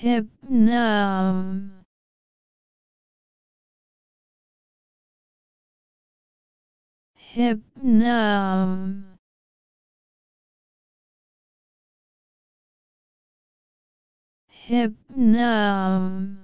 Hypnum. Hypnum. Hypnum.